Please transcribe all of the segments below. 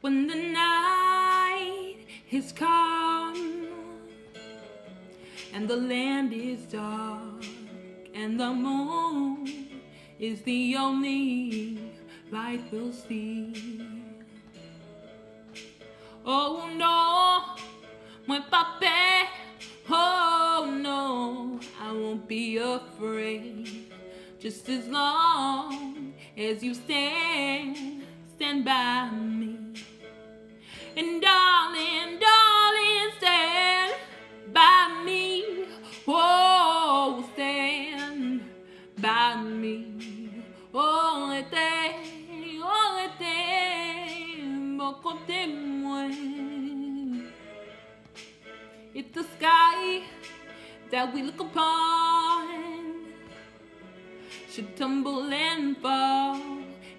when the night is calm and the land is dark and the moon is the only light we'll see. Oh no, my pape, oh no, I won't be afraid. Just as long as you stand, stand by me. Côté. It's the sky that we look upon should tumble and fall,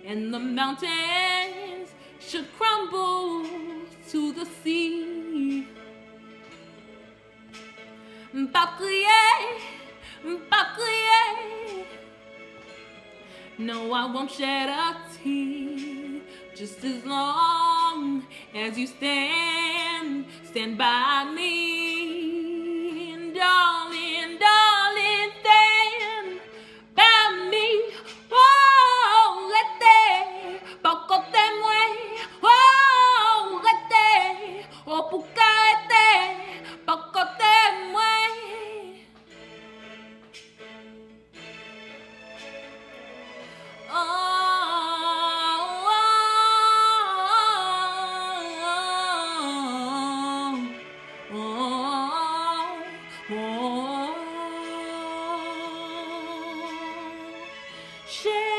and the mountains should crumble to the sea. M'paprier. No, I won't shed a tear, just as long as you stand, stand by me. share.